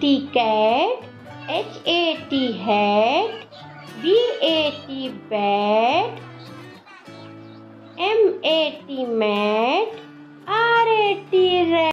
T cat, H A T hat, B A T bat, M A T mat, mat.